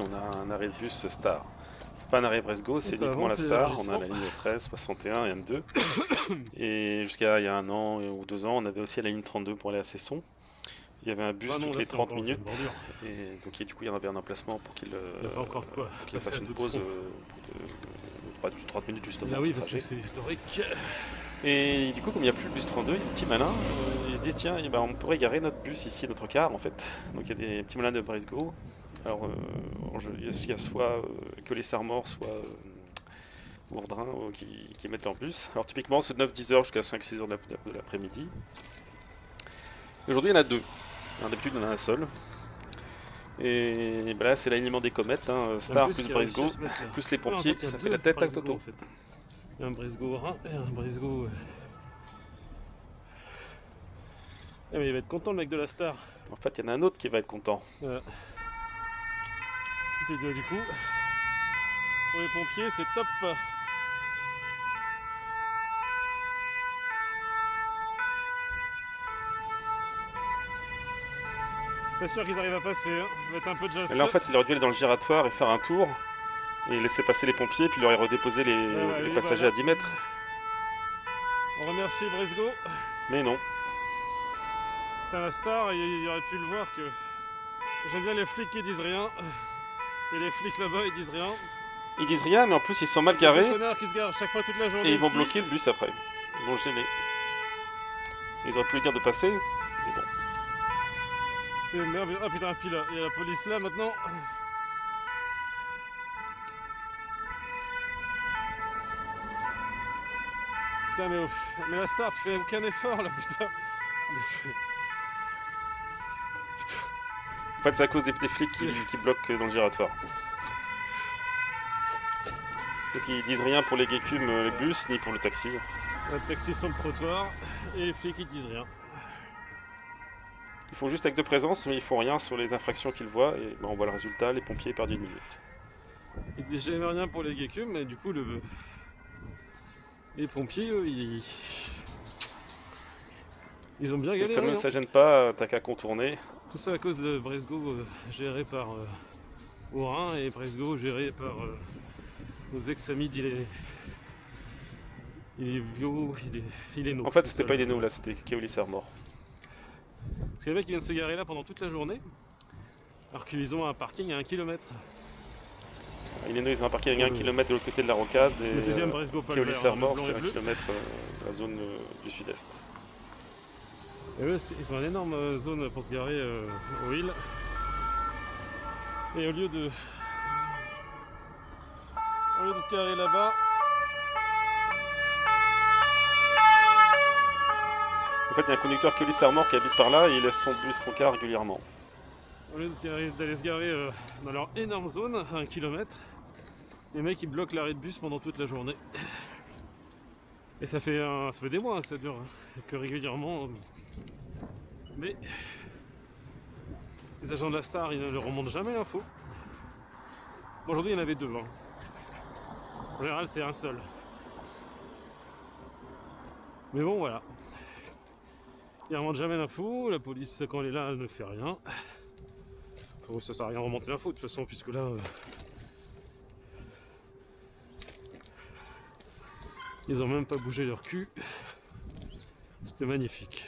on a un arrêt de bus Star. C'est pas un arrêt Bresgo, c'est uniquement la Star. On a la ligne 13, 61 et 2 Et jusqu'à il y a un an ou deux ans, on avait aussi la ligne 32 pour aller à Cesson. Il y avait un bus Ah non, toutes là, les c'est 30 encore- c'est minutes. Et donc, et du coup, il y en avait un emplacement pour qu'il euh, qu'il fasse une pause euh, au bout de pas du tout 30 minutes justement. Ah oui, parce que c'est historique. Et du coup, comme il n'y a plus le bus 32, il y a un petit malin, euh, il se dit tiens, eh ben, on pourrait garer notre bus ici, notre car en fait. Donc il y a des petits malins de Brisgau. Alors, euh, il y a- soit euh, que les Sarmors, soit euh, Ourdrin euh, qui, qui mettent leur bus. Alors typiquement, c'est de 9-10 heures jusqu'à 5-6 heures de la- de l'après-midi. Aujourd'hui, il y en a deux. Alors, D'habitude, il y en a un seul. Et ben là, c'est l'alignement des comètes, hein, Star plus là. plus les pompiers, ça fait la tête à Toto. un Brisgau Rhin et un Brisgau. euh. Ah, mais il va être content le mec de la star. En fait, il y en a un autre qui va être content. Et puis, euh, du coup, pour les pompiers, c'est top. Pas sûr qu'ils arrivent à passer, hein. Ça va être un peu de Et là, en fait, il aurait dû aller dans le giratoire et faire un tour et laisser passer les pompiers, puis il aurait redéposé les, ouais, les oui, passagers à 10 mètres. On remercie Brisgau. Mais non. Putain, la star, il, il aurait pu le voir que. J'aime bien les flics qui disent rien. Et les flics là-bas, ils disent rien. Ils disent rien, mais en plus, ils sont mal garés connards qui se garent chaque fois toute la journée. et ils vont ici. bloquer le bus après. Ils vont gêner. Ils auraient pu lui dire de passer, mais bon. C'est merveilleux. Ah putain, puis là, il y a la police là maintenant. Putain, mais, mais la star, tu fais aucun effort là, putain. Mais En fait, c'est à cause des, des flics qui, qui bloquent dans le giratoire. Donc ils disent rien pour les gécumes, les bus, ni pour le taxi. Le taxi sur le trottoir et les flics ils disent rien. Ils font juste acte de présence, mais ils font rien sur les infractions qu'ils voient. Et ben, on voit le résultat, les pompiers perdent une minute. Ils disent jamais rien pour les geckums, mais du coup, le... les pompiers, eux, ils. Ils ont bien C'est le fameux ça gêne pas, t'as qu'à contourner. Tout ça à cause de Bresgo euh, géré par euh, Orin et Bresgo géré par euh, nos ex-amis d'Iléné. Il est vieux, il est, il est En fait, c'était pas Ileno là, c'était Keolis mort. Parce que les mecs ils viennent se garer là pendant toute la journée, alors qu'ils ont un parking à un kilomètre. Ileno, ils ont un parking à un Euh, kilomètre de l'autre côté de la rocade. Et mort, blanc et c'est un bleu. kilomètre euh, de la zone du sud-est. Et eux, c'est- ils ont une énorme euh, zone pour se garer euh, au hill. Et au lieu de. Au lieu de se garer là-bas, En fait, il y a un conducteur Keolis mort qui habite par là et il laisse son bus car régulièrement. au lieu de se garer- d'aller se garer euh, dans leur énorme zone, à un kilomètre, les mecs ils bloquent l'arrêt de bus pendant toute la journée. Et ça fait, un- ça fait des mois que ça dure, hein, que régulièrement. Mais les agents de la star ils ne remontent jamais l'info. Bon, Aujourd'hui il y en avait deux. hein. En général c'est un seul. Mais bon voilà. Ils remontent jamais l'info, la police quand elle est là elle ne fait rien. Bon, ça sert à rien de remonter l'info de toute façon puisque là euh, ils ont même pas bougé leur cul. C'était magnifique.